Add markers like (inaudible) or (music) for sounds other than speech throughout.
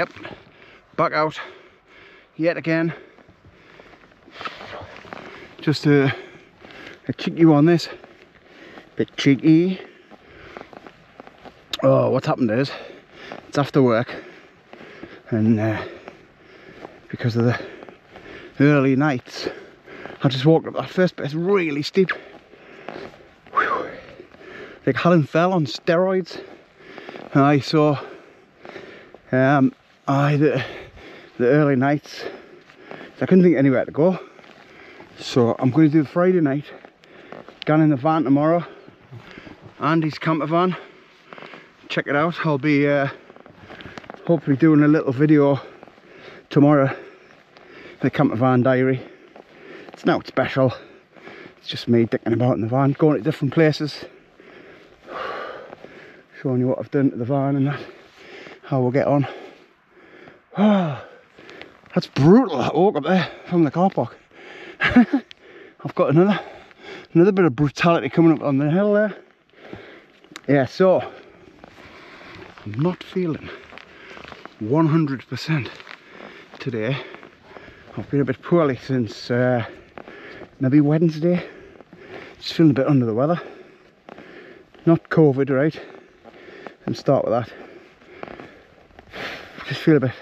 Yep, back out yet again. Just a, a cheeky one this, bit cheeky. Oh, what's happened is, it's after work and uh, because of the early nights, I just walked up that first bit, it's really steep. Whew. Like Helvellyn on steroids. I saw um, I the, the early nights. I couldn't think anywhere to go. So I'm going to do the Friday night. Gone in the van tomorrow. Andy's camper van. Check it out. I'll be uh, hopefully doing a little video tomorrow. The camper van diary. It's not special. It's just me dicking about in the van, going to different places. (sighs) Showing you what I've done to the van and that. How we'll get on. (sighs) That's brutal that walk up there from the car park. (laughs) I've got another another bit of brutality coming up on the hill there. Yeah, so I'm not feeling 100% today. I've been a bit poorly since uh, maybe Wednesday. Just feeling a bit under the weather. Not COVID, right? And start with that. Just feel a bit,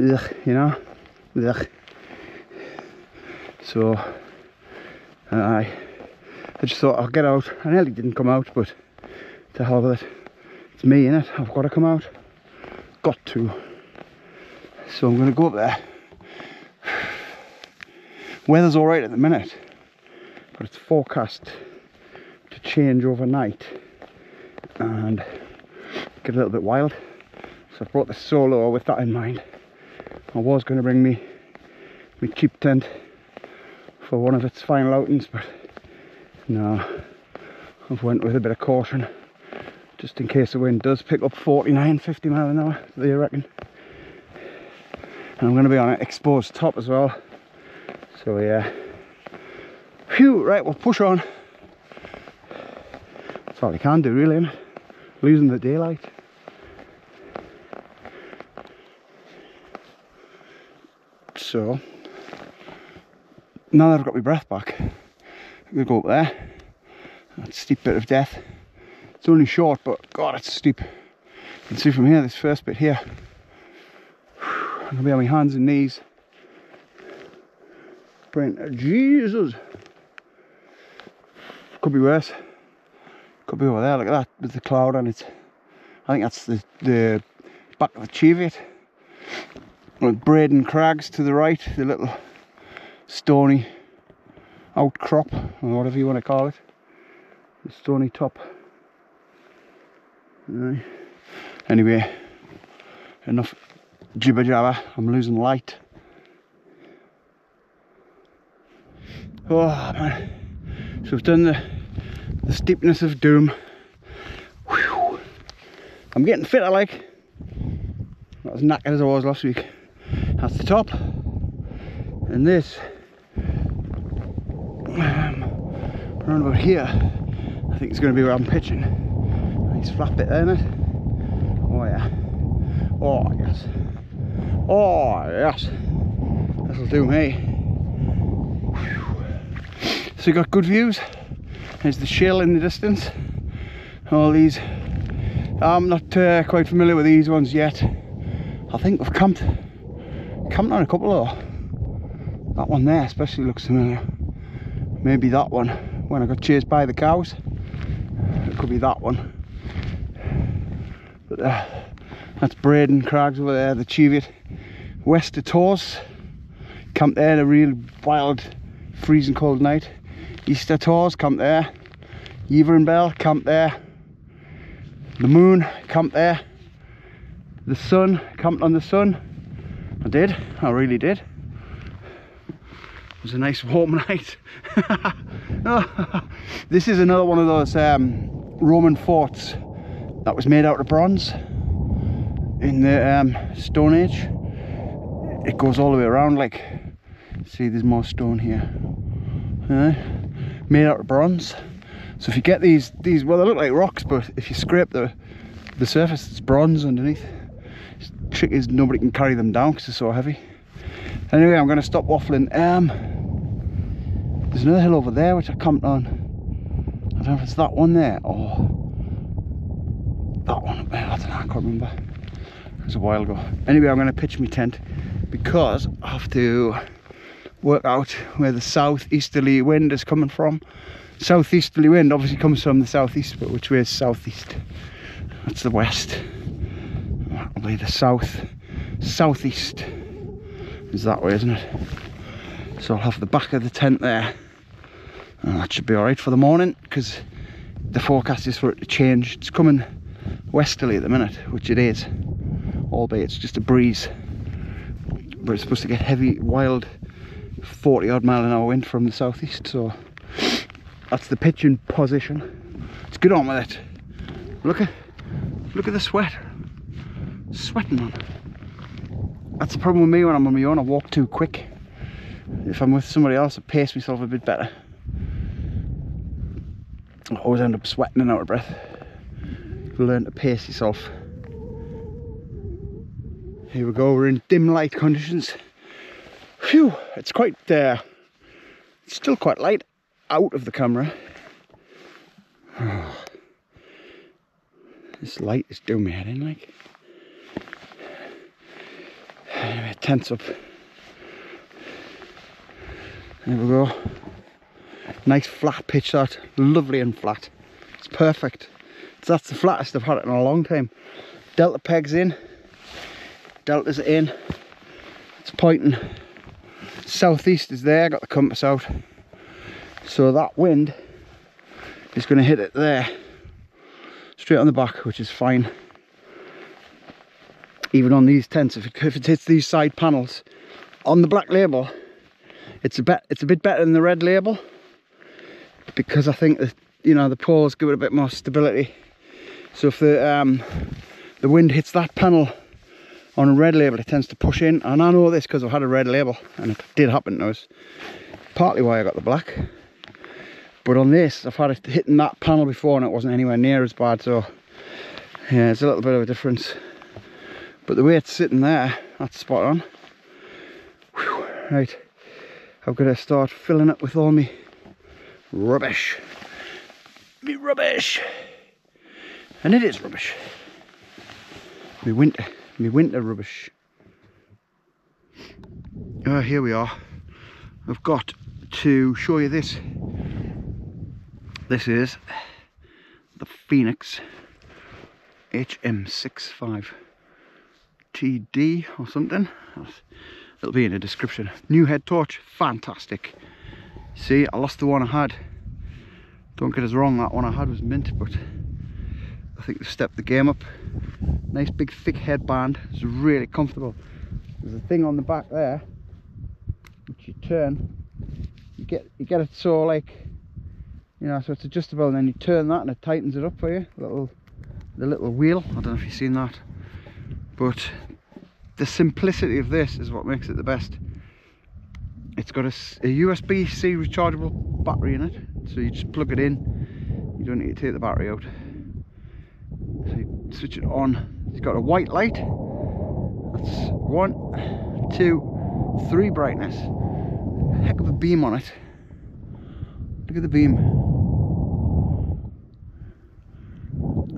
ugh, you know, ugh. So uh, I, I just thought I'll get out. I nearly didn't come out, but to hell with it. It's me in it. I've got to come out. Got to. So I'm going to go up there. (sighs) Weather's all right at the minute, but it's forecast to change overnight and get a little bit wild. So I brought the Soulo with that in mind. I was going to bring me my cheap tent for one of its final outings, but no, I've went with a bit of caution just in case the wind does pick up 49, 50 mile an hour, do you reckon? And I'm going to be on an exposed top as well. So yeah. Phew, right, we'll push on. That's all you can do really, Losing the daylight. So, now that I've got my breath back, I'm to go up there. That steep bit of death. It's only short, but God, it's steep. You can see from here, this first bit here. I'm to be on my hands and knees. Praying Jesus. Could be worse. Could be over there, look at that, with the cloud on it. I think that's the, the back of the Cheviot. With Breydon Crags to the right, the little stony outcrop, or whatever you want to call it. The stony top. Anyway, enough jibber jabber, I'm losing light. Oh man. So we've done the, the steepness of doom. Whew. I'm getting fitter like. Not as knackered as I was last week. That's the top. And this um, around about here, I think it's going to be where I'm pitching. Nice flat bit there, it? Oh yeah. Oh yes. Oh yes. This'll do me. So you got good views. There's the Schil in the distance. All these. I'm not uh, quite familiar with these ones yet. I think we've camped, camped on a couple of. That one there especially looks familiar. Maybe that one when I got chased by the cows. It could be that one. But uh, that's Braden Crags over there, the Cheviot. West of Tawes. Camped there in a real wild, freezing cold night. Easter Tawes, camped there. Yeavering Bell, camped there. The moon, camped there. The sun, camped on the sun. I did, I really did. It was a nice warm (laughs) night. (laughs) this is another one of those um, Roman forts that was made out of bronze in the um, Stone Age. It goes all the way around like, see there's more stone here. Uh, made out of bronze. So if you get these, these well they look like rocks, but if you scrape the, the surface, it's bronze underneath. Trick is nobody can carry them down because they're so heavy. Anyway, I'm going to stop waffling. Um, there's another hill over there which I camped on. I don't know if it's that one there or that one up there. I don't know, I can't remember. It was a while ago. Anyway, I'm going to pitch my tent because I have to work out where the southeasterly wind is coming from. Southeasterly wind obviously comes from the southeast, but which way is southeast? That's the west. That'll the south, southeast. Is that way, isn't it? So I'll have the back of the tent there. And that should be alright for the morning because the forecast is for it to change. It's coming westerly at the minute, which it is, albeit it's just a breeze. But it's supposed to get heavy, wild 40 odd mile an hour wind from the southeast, so that's the pitching position. Let's get on with it. Look at look at the sweat. Sweating on. That's the problem with me when I'm on my own, I walk too quick. If I'm with somebody else, I pace myself a bit better. I always end up sweating and out of breath. Learn to pace yourself. Here we go, we're in dim light conditions. Phew, it's quite, uh, it's still quite light out of the camera. (sighs) This light is doing me head in like. Anyway, tense up. There we go. Nice flat pitch that, lovely and flat. It's perfect. So That's the flattest I've had it in a long time. Delta pegs in, delta's in. It's pointing southeast is there, got the compass out. So that wind is going to hit it there, straight on the back, which is fine. Even on these tents, if it, if it hits these side panels, on the black label, it's a bit it's a bit better than the red label because I think that you know the poles give it a bit more stability. So if the um, the wind hits that panel on a red label, it tends to push in, and I know this because I've had a red label, and it did happen to us. Partly why I got the black, but on this, I've had it hitting that panel before, and it wasn't anywhere near as bad. So yeah, it's a little bit of a difference. But the way it's sitting there, that's spot on. Whew. Right, I've got to start filling up with all my rubbish. Me rubbish. And it is rubbish. Me winter, me winter rubbish. Uh, here we are. I've got to show you this. This is the Fenix HM65 TD or something. It'll be in the description. New head torch, fantastic. See, I lost the one I had. Don't get us wrong, that one I had was mint, but I think they've stepped the game up. Nice big thick headband, it's really comfortable. There's a thing on the back there, which you turn, you get you get it so like, you know, so it's adjustable and then you turn that and it tightens it up for you. Little, the little wheel, I don't know if you've seen that. But the simplicity of this is what makes it the best. It's got a, a USB-C rechargeable battery in it, so you just plug it in. You don't need to take the battery out. So you switch it on. It's got a white light. That's one, two, three brightness. Heck of a beam on it. Look at the beam.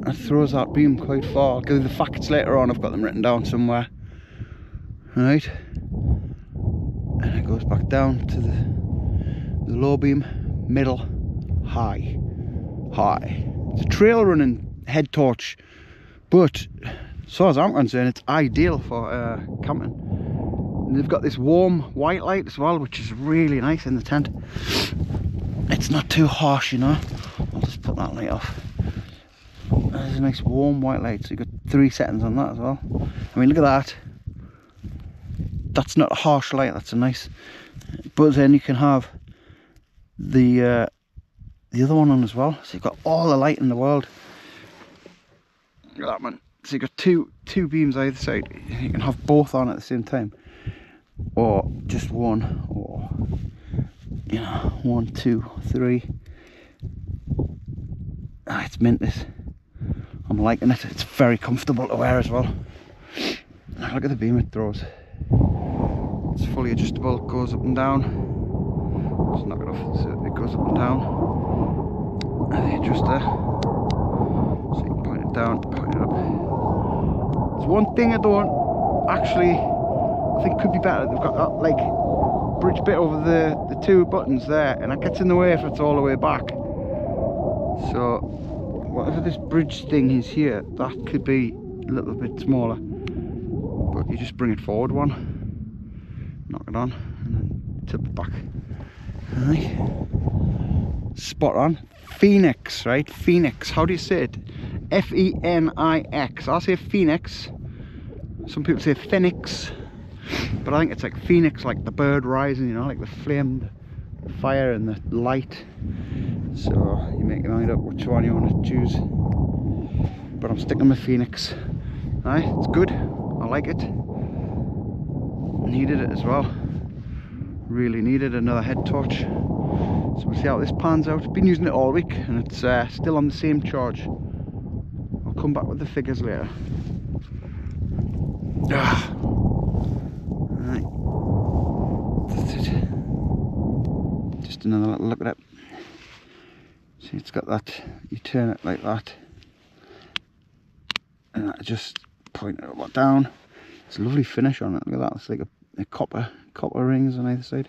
That throws that beam quite far. I'll give you the facts later on. I've got them written down somewhere. Right and it goes back down to the, the low beam, middle, high, high. It's a trail running head torch, but as far as I'm concerned, it's ideal for uh, camping. And they've got this warm white light as well, which is really nice in the tent. It's not too harsh, you know. I'll just put that light off. There's a nice warm white light, so you've got three settings on that as well. I mean, look at that. That's not a harsh light that's a nice but then you can have the uh, the other one on as well. So you've got all the light in the world. Look at that man. So you've got two two beams either side. You can have both on at the same time. Or just one or you know one two three. Ah, it's mint this I'm liking it it's very comfortable to wear as well Look at the beam it throws. It's fully adjustable, it goes up and down. Just knock it off so it goes up and down. And the adjuster. So you can point it down, point it up. There's one thing I don't actually I think could be better. They've got that like bridge bit over the, the two buttons there and that gets in the way if it's all the way back. So whatever this bridge thing is here, that could be a little bit smaller. But you just bring it forward one knock it on and then tip it back. Right. spot on. Phoenix right? Phoenix. How do you say it? F-e-n-i-x i say phoenix. Some people say phoenix but i think it's like phoenix like the bird rising you know like the flame fire and the light. So you make your mind up which one you want to choose. But i'm sticking with phoenix. Right it's good. I like it. Needed it as well. Really needed another head torch. So we'll see how this pans out. Been using it all week and it's uh, still on the same charge. I'll come back with the figures later. Ah. just another little look at it see it's got that you turn it like that and that just point it up down it's a lovely finish on it look at that it's like a the copper copper rings on either side.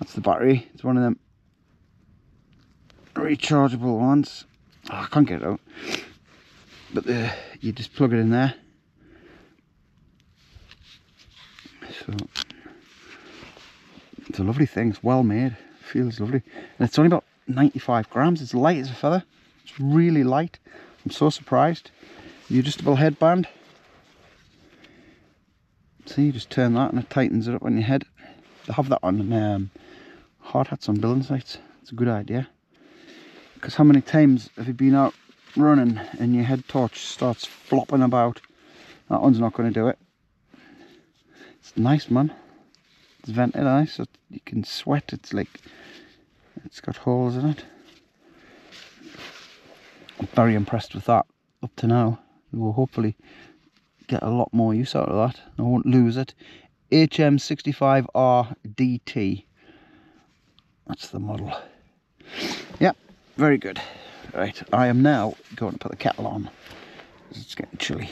That's the battery. It's one of them rechargeable ones. Oh, I can't get it out. But the, you just plug it in there. So it's a lovely thing. It's well made. Feels lovely. And it's only about 95 grams. It's light as a feather. It's really light. I'm so surprised. The adjustable headband. See, you just turn that and it tightens it up on your head. They have that on um, hard hats on building sites. It's a good idea. Because how many times have you been out running and your head torch starts flopping about? That one's not going to do it. It's nice, man. It's vented nice, so you can sweat. It's like, it's got holes in it. I'm very impressed with that up to now. We will hopefully get a lot more use out of that. I won't lose it. HM65RDT. That's the model. Yeah, very good. Right, I am now going to put the kettle on. It's getting chilly.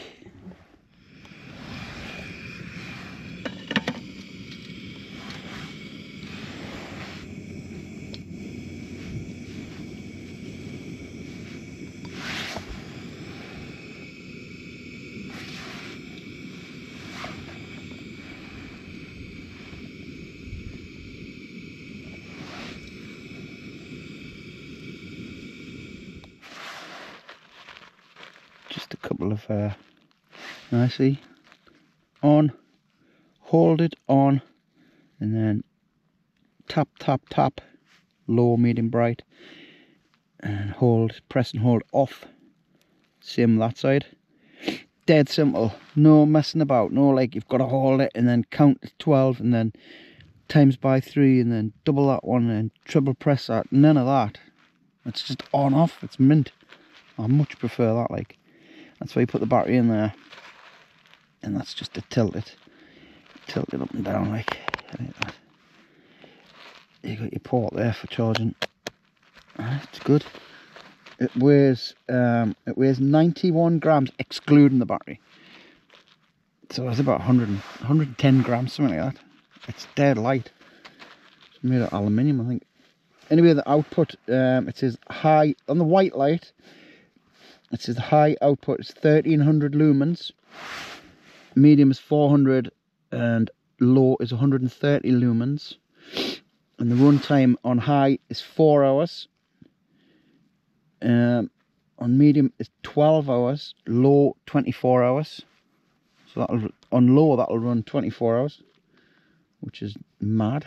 Couple of uh, see on hold it on and then tap tap tap low medium bright and hold press and hold off. Same that side. Dead simple. No messing about. No like you've got to hold it and then count 12 and then times by three and then double that one and triple press that. None of that. It's just on off. It's mint. I much prefer that like that's why you put the battery in there. And that's just to tilt it tilt it up and down like, that. You got your port there for charging. It's good. It weighs um, it weighs 91 grams excluding the battery. So it's about 100 110 grams something like that. It's dead light. It's made of aluminium i think. Anyway the output um, it says high on the white light it says high output is 1300 lumens, medium is 400 and low is 130 lumens. And the runtime on high is 4 hours. Um, on medium is 12 hours, low 24 hours. So that'll on low that'll run 24 hours, which is mad.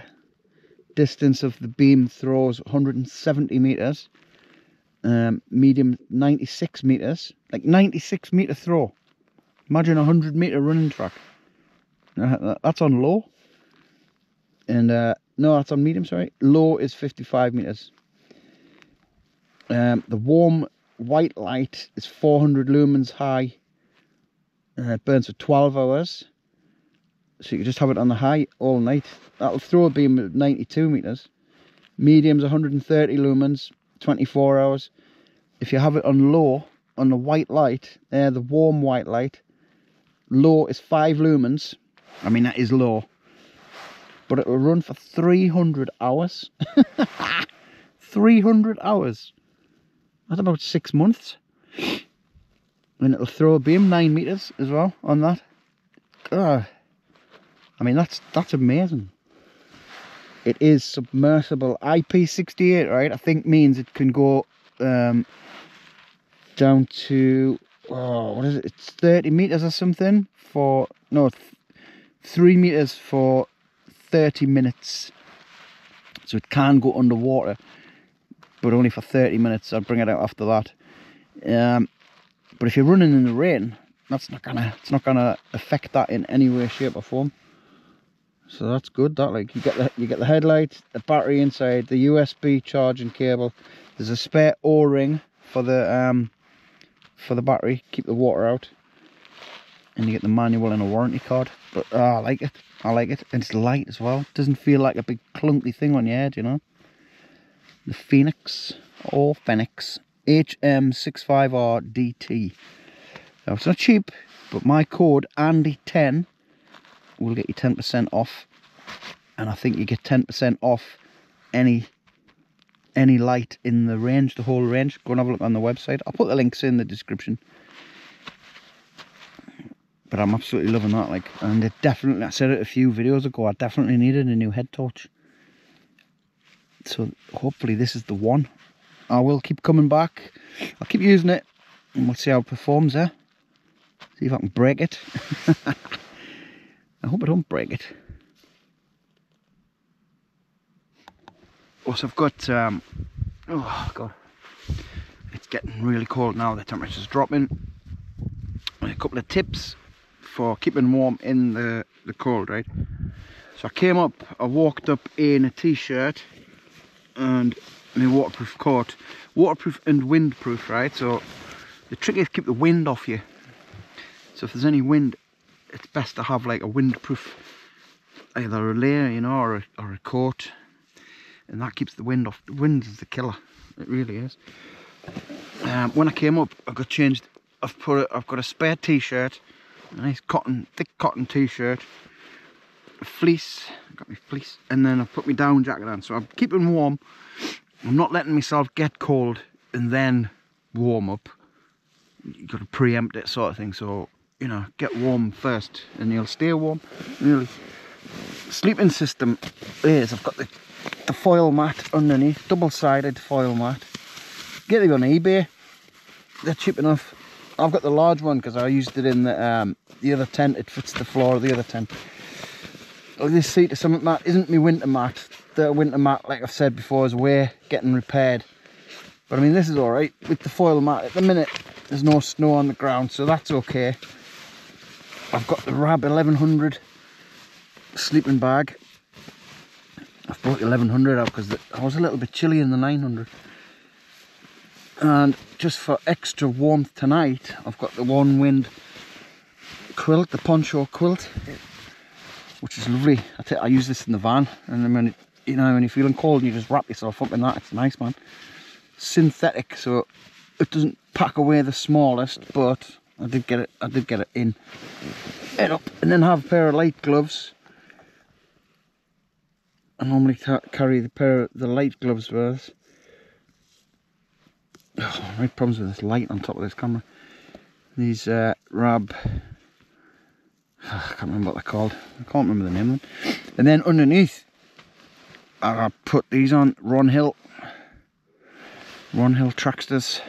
Distance of the beam throws 170 meters um, medium 96 meters, like 96 meter throw. Imagine a 100 meter running track. That's on low. And uh, no, that's on medium, sorry. Low is 55 meters. Um, the warm white light is 400 lumens high. Uh, it burns for 12 hours. So you can just have it on the high all night. That'll throw a beam at 92 meters. Medium's 130 lumens, 24 hours. If you have it on low, on the white light, there, the warm white light, low is 5 lumens. I mean, that is low. But it will run for 300 hours. (laughs) 300 hours. That's about six months. And it'll throw a beam nine meters as well on that. God. I mean, that's that's amazing. It is submersible IP68, right? I think means it can go um, down to oh, what is it? It's 30 meters or something for no, th three meters for 30 minutes. So it can go underwater, but only for 30 minutes. I'll bring it out after that. Um, but if you're running in the rain, that's not gonna it's not gonna affect that in any way, shape or form. So that's good. That like you get the you get the headlight, the battery inside, the USB charging cable. There's a spare O-ring for the um for the battery, keep the water out. And you get the manual and a warranty card. But oh, I like it. I like it. And it's light as well. Doesn't feel like a big clunky thing on your head, you know. The Fenix or Phoenix HM65RDT. Now it's not cheap, but my code Andy10 will get you 10% off. And I think you get 10% off any any light in the range, the whole range. Go and have a look on the website. I'll put the links in the description. But I'm absolutely loving that, like, and it definitely, I said it a few videos ago, I definitely needed a new head torch. So hopefully this is the one. I will keep coming back. I'll keep using it and we'll see how it performs there. See if I can break it. (laughs) I hope I don't break it. Also, I've got, um, oh god, it's getting really cold now, the temperature's dropping. A couple of tips for keeping warm in the, the cold, right? So I came up, I walked up in a t-shirt and my waterproof coat. Waterproof and windproof, right? So the trick is keep the wind off you. So if there's any wind, it's best to have like a windproof, either a layer, you know, or a, or a coat. And that keeps the wind off. The wind is the killer. It really is. Um, when I came up, I got changed. I've put it. I've got a spare t-shirt, nice cotton, thick cotton t-shirt, a fleece. got my fleece, and then I've put my down jacket on. So I'm keeping warm. I'm not letting myself get cold and then warm up. You've got to preempt it, sort of thing. So you know, get warm first, and you'll stay warm. Really, sleeping system is I've got the the foil mat underneath, double-sided foil mat. Get them on eBay. They're cheap enough. I've got the large one because I used it in the um, the other tent. It fits the floor of the other tent. Oh, this seat of something mat isn't my winter mat. The winter mat, like I've said before, is way getting repaired. But I mean, this is all right with the foil mat. At the minute, there's no snow on the ground, so that's okay. I've got the Rab 1100 sleeping bag. I've brought the 1100 out because I was a little bit chilly in the 900. And just for extra warmth tonight, I've got the One Wind quilt, the poncho quilt, which is lovely. I, I use this in the van, and then when it, you know when you're feeling cold, you just wrap yourself up in that. It's nice, man. Synthetic, so it doesn't pack away the smallest, but I did get it. I did get it in. And up, and then have a pair of light gloves. I normally carry the pair of the light gloves first. Oh, right problems with this light on top of this camera. These uh, Rab, oh, (sighs) I can't remember what they're called. I can't remember the name of them. And then underneath, I put these on Ron Hill. Ron Hill Tracksters.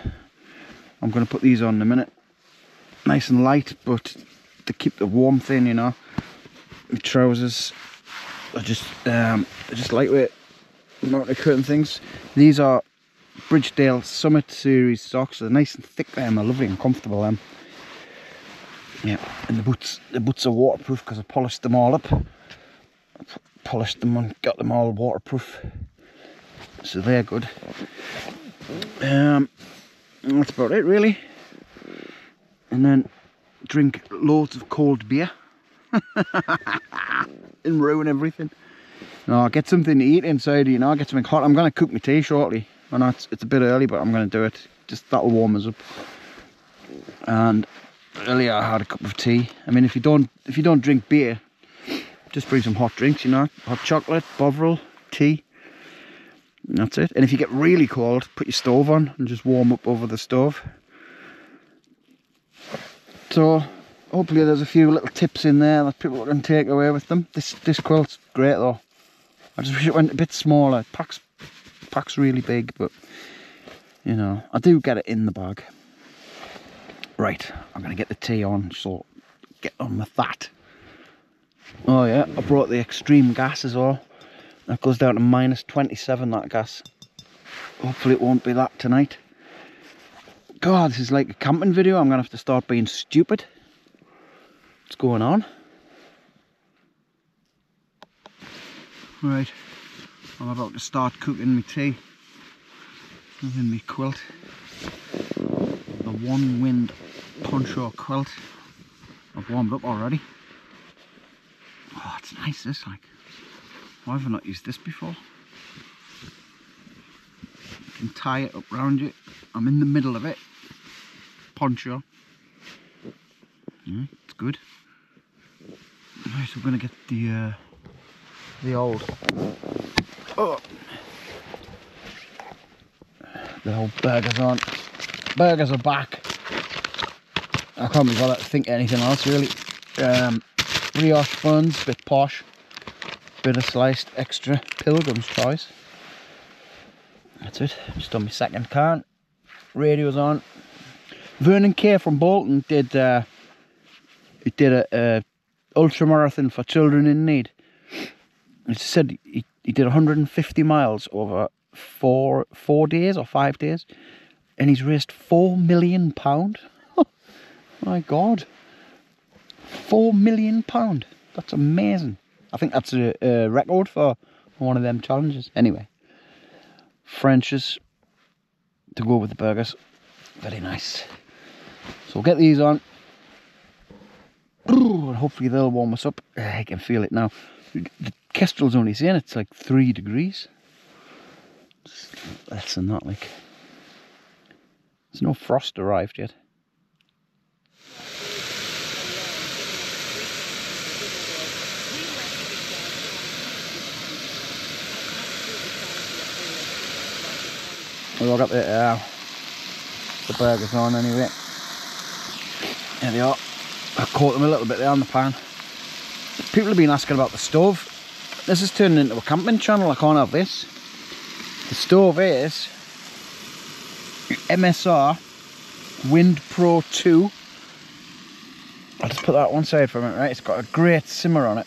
I'm going to put these on in a minute. Nice and light, but to keep the warmth in, you know. My trousers are just um, are just lightweight mountain curtain things. These are Bridgedale Summit Series socks. They're nice and thick them, they're lovely and comfortable them. Yeah, and the boots the boots are waterproof because I polished them all up. Polished them and got them all waterproof. So they're good. Um that's about it really. And then drink loads of cold beer (laughs) and ruin everything. No, get something to eat inside, you know, get something hot. I'm going to cook my tea shortly. I know it's, it's a bit early, but I'm going to do it. Just that'll warm us up. And earlier I had a cup of tea. I mean, if you don't if you don't drink beer, just bring some hot drinks, you know, hot chocolate, bovril, tea. That's it. And if you get really cold, put your stove on and just warm up over the stove. So hopefully there's a few little tips in there that people can take away with them. This this quilt's great though. I just wish it went a bit smaller. Packs, packs really big, but you know, I do get it in the bag. Right, I'm gonna get the tea on, so get on with that. Oh yeah, I brought the extreme gas as well. That goes down to minus 27, that gas. Hopefully it won't be that tonight. God, this is like a camping video. I'm gonna have to start being stupid. What's going on? Right, I'm about to start cooking my tea. in my quilt. The one wind poncho quilt. I've warmed up already. Oh, it's nice this like. Why have I not used this before? You can tie it up round you. I'm in the middle of it. Poncho. Yeah, it's good. Right, so we're gonna get the uh, the old oh the old burgers on. Burgers are back. I can't be bothered to think anything else really. Um, brioche buns bit posh bit of sliced extra pilgrim's choice that's it. Just on my second can. Radio's on. Vernon Kay from Bolton did uh, he did a, a ultra marathon for children in need he said he, he did 150 miles over four four days or five days, and he's raised four million pound. (laughs) My God, four million pound. That's amazing. I think that's a, a record for one of them challenges. Anyway, French's to go with the burgers. Very nice. So we'll get these on. Hopefully they'll warm us up. I can feel it now. The Kestrel's only saying it's like three degrees. It's less than that, like. There's no frost arrived yet. We all got the, uh, the burgers on anyway. There they are. I caught them a little bit there on the pan. People have been asking about the stove. This is turning into a camping channel. I can't have this. The stove is MSR Wind Pro 2. I'll just put that one side for a minute, right? It's got a great simmer on it.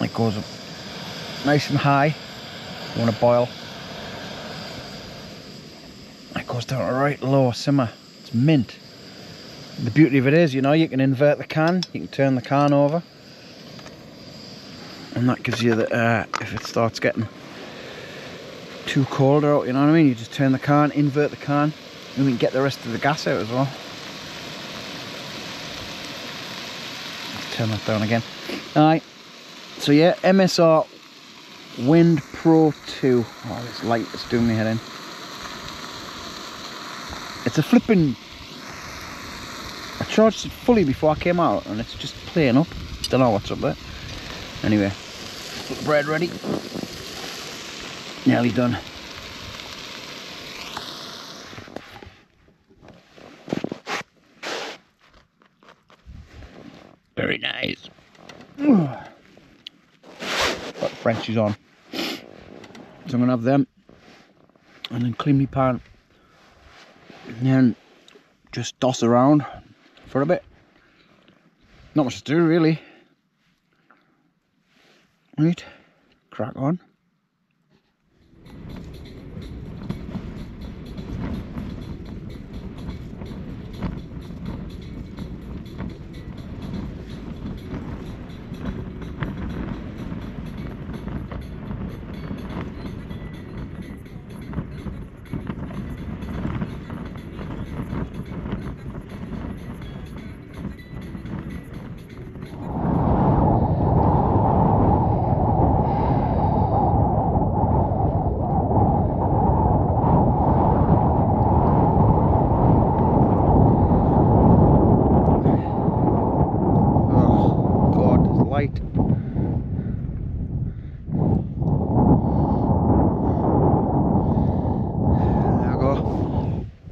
It goes up nice and high. You want to boil. It goes down to right low simmer. It's mint. The beauty of it is, you know, you can invert the can, you can turn the can over. And that gives you the uh, if it starts getting too cold out you know what I mean you just turn the can invert the can and we can get the rest of the gas out as well. Let's turn that down again. Alright so yeah MSR Wind Pro 2 oh this light is doing me head in. It's a flipping charged it fully before I came out and it's just playing up don't know what's up there anyway bread ready. Nearly done. Very nice. (sighs) Got the Frenchies on. So I'm gonna have them and then clean my pan and then just toss around for a bit. Not much to do really. Right, crack on.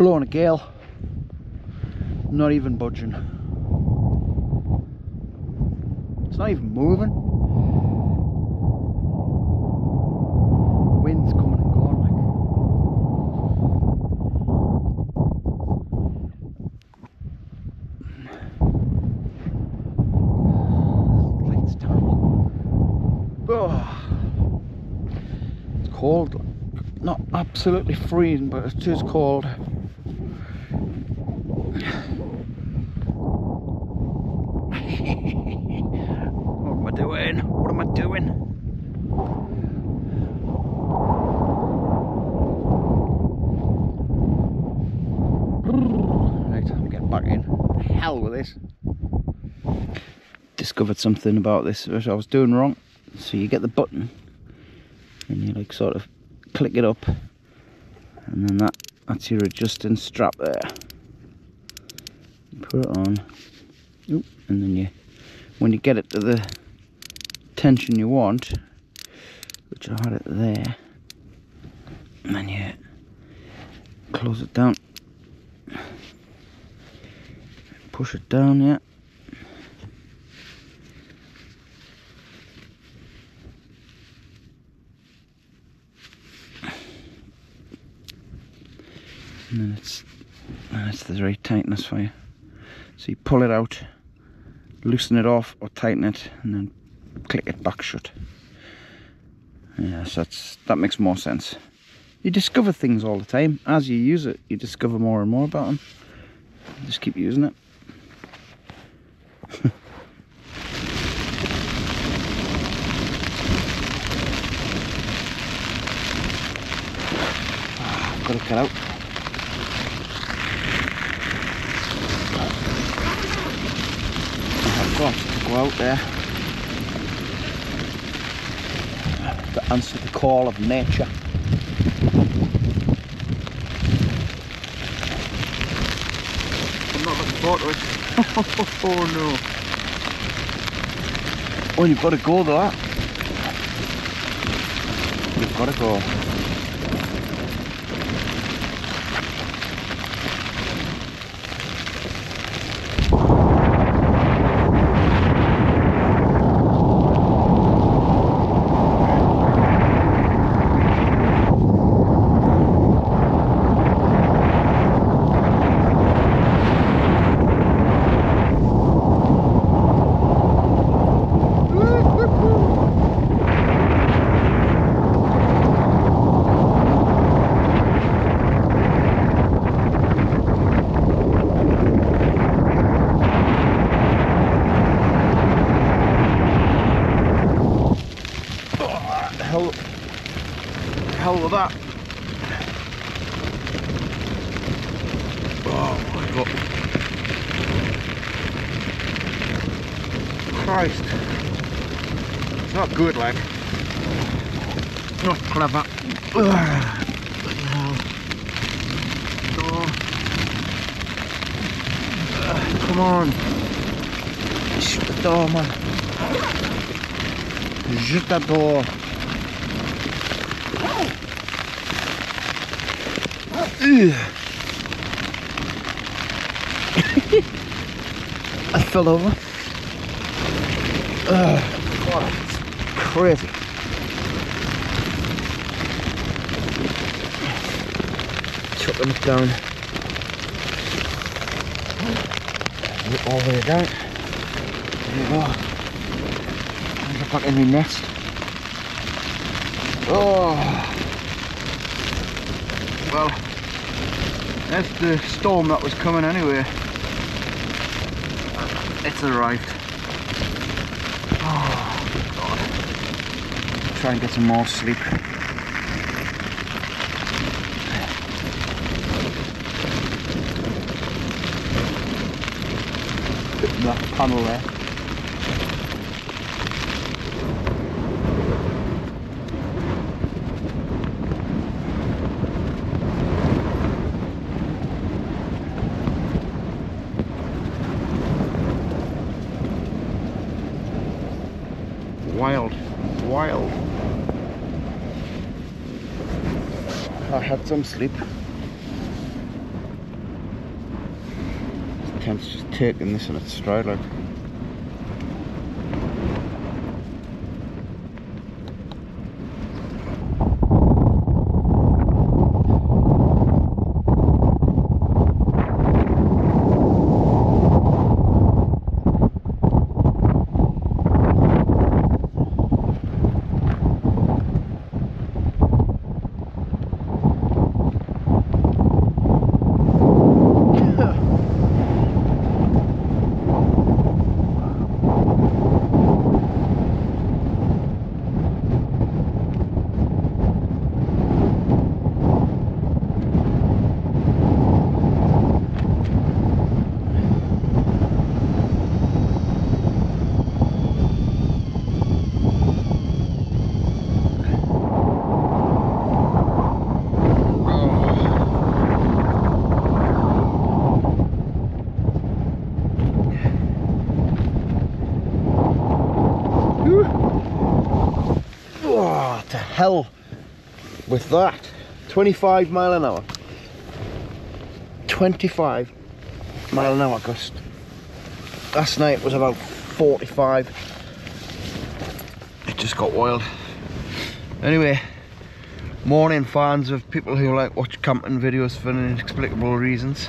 Blowing a gale. Not even budging. It's not even moving. Wind's coming and going like. It's terrible. Oh. It's cold. Not absolutely freezing, but it's just cold. what am I doing? What am I doing? Right, I'm getting back in. Hell with this. Discovered something about this which I was doing wrong. So you get the button and you like sort of click it up and then that that's your adjusting strap there. You put it on. And then you when you get it to the tension you want, which I had it there, and then you close it down, push it down, yeah. And then it's it's the right tightness for you. So you pull it out, loosen it off or tighten it and then click it back shut. Yes, that's that makes more sense. You discover things all the time. As you use it, you discover more and more about them. Just keep using it. Ah, Gotta cut out. I've got to go out there to answer the call of nature. I'm not looking forward to it. Oh no. Oh, you've got to go though. You've got to go. hell, hell with that. Oh my god. Christ. It's not good, like. Not clever. Ugh. Come on. Shut the door, man. Shut the door. I fell over. Ugh. Crazy. Chuck them down. All the way down. There you go. And get back in my nest. Oh. Well, that's the storm that was coming anyway. It's arrived. Oh, God. Try and get some more sleep. That panel there. some sleep. This town's just taking this in its stride like. Hell with that. 25 mile an hour. 25 mile an hour gust. Last night was about 45. It just got wild. Anyway, morning fans of people who like watch camping videos for inexplicable reasons.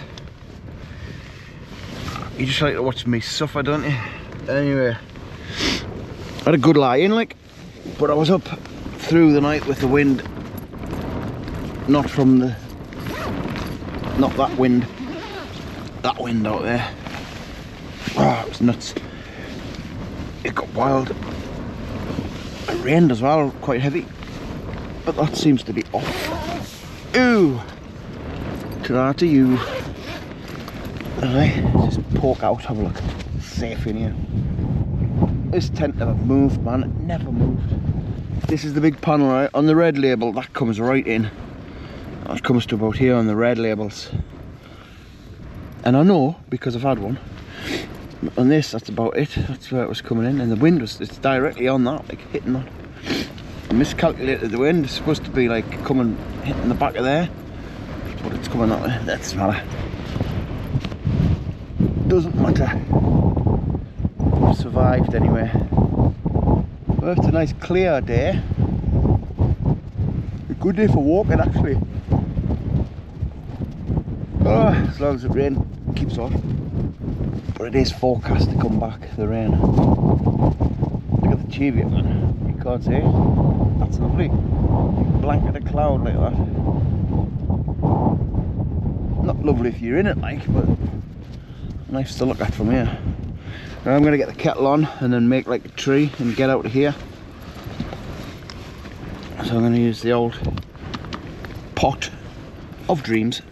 You just like to watch me suffer, don't you? Anyway, I had a good lie in, like, but I was up through the night with the wind, not from the, not that wind, that wind out there. Oh, it was nuts. It got wild. It rained as well, quite heavy, but that seems to be off. Ooh, ta to you. Alright, just poke out, have a look. Safe in here. This tent never moved, man. It never moved. This is the big panel, right? On the red label, that comes right in. That comes to about here on the red labels. And I know, because I've had one, on this, that's about it. That's where it was coming in. And the wind was, it's directly on that, like hitting that. I miscalculated the wind. It's supposed to be like coming, hitting the back of there. But it's coming that way. That doesn't matter. Doesn't matter. I've survived anyway. It's a nice clear day. A good day for walking actually. Oh, as long as the rain keeps off. But it is forecast to come back, the rain. Look at the Cheviot man. You can't see. That's lovely. Blanket of cloud like that. Not lovely if you're in it like, but nice to look at from here. Now I'm going to get the kettle on and then make like a tree and get out of here. So I'm going to use the old pot of dreams.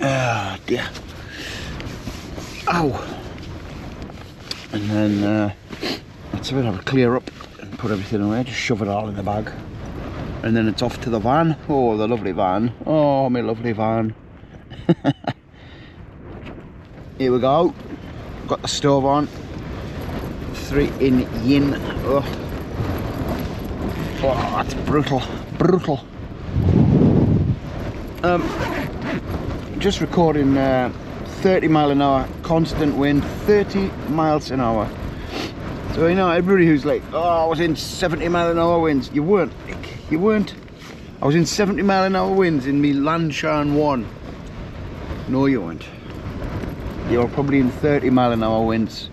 Oh, dear. Ow. And then uh, that's it, I'll clear up and put everything away, just shove it all in the bag. And then it's off to the van. Oh, the lovely van. Oh, my lovely van. (laughs) Here we go got the stove on. Three in yin. Oh, oh that's brutal. Brutal. Um just recording uh, 30 mile an hour constant wind 30 miles an hour. So you know everybody who's like oh I was in 70 mile an hour winds you weren't you weren't. I was in 70 mile an hour winds in me Lanshan 1 no you weren't you're probably in 30 mile an hour winds.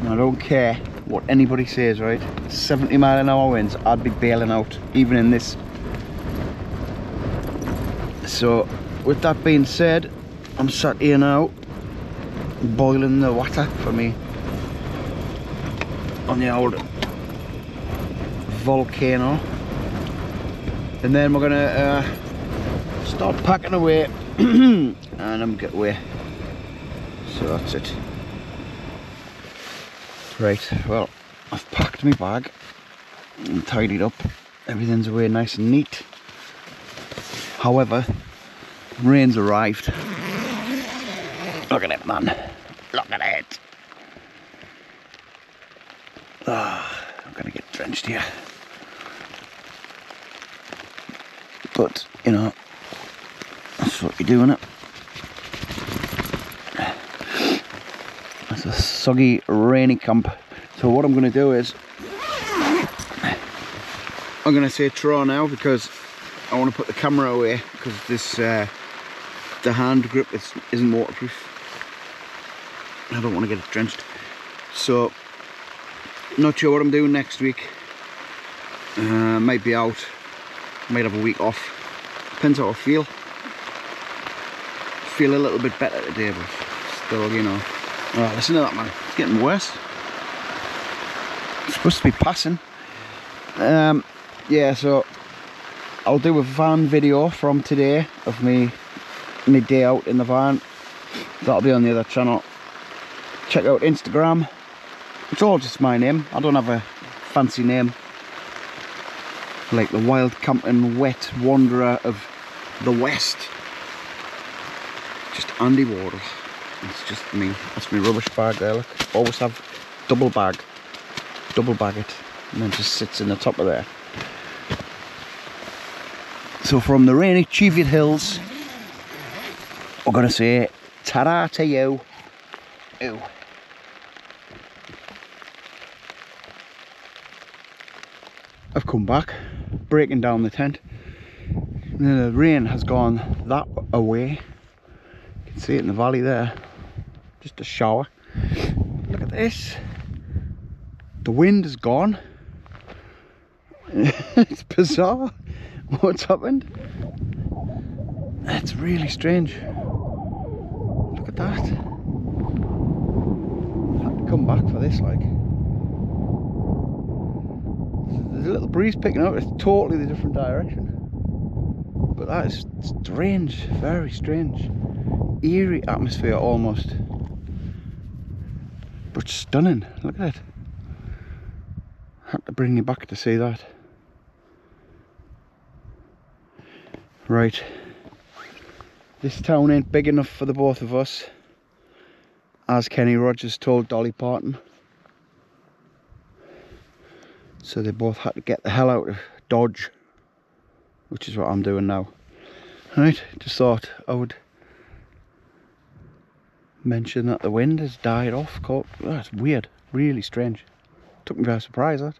And I don't care what anybody says, right? 70 mile an hour winds, I'd be bailing out, even in this. So, with that being said, I'm sat here now, boiling the water for me on the old volcano. And then we're gonna uh, start packing away (clears throat) and I'm get away so that's it right well I've packed my bag and tidied up. Everything's away nice and neat. However rain's arrived. Look at it man. Look at it. Oh, I'm gonna get drenched here. But you know that's what you're doing it. It's a soggy, rainy camp. So what I'm going to do is, I'm going to say draw now because I want to put the camera away because this uh, the hand grip is, isn't waterproof. I don't want to get it drenched. So, not sure what I'm doing next week. Uh, might be out, might have a week off. Depends how I feel. Feel a little bit better today, but still, you know. Oh, listen to that, man. It's getting worse. It's supposed to be passing. Um, yeah, so I'll do a van video from today of me midday out in the van. That'll be on the other channel. Check out Instagram. It's all just my name. I don't have a fancy name. Like the wild camping wet wanderer of the west. Just Andy Wardle. Just me. That's my rubbish bag there, look. Always have double bag. Double bag it. And then just sits in the top of there. So from the rainy Cheviot Hills, we're to say ta-ra to you. Ew. I've come back, breaking down the tent. The rain has gone that away. You can see it in the valley there. Just a shower. Look at this. The wind is gone. (laughs) it's bizarre (laughs) what's happened. It's really strange. Look at that. Had to come back for this like. There's a little breeze picking up, it's totally the different direction. But that is strange, very strange. Eerie atmosphere almost. But stunning, look at it. Had to bring you back to see that. Right. This town ain't big enough for the both of us. As Kenny Rogers told Dolly Parton. So they both had to get the hell out of Dodge. Which is what I'm doing now. Right, just thought I would mention that the wind has died off. That's weird, really strange. Took me by surprise that.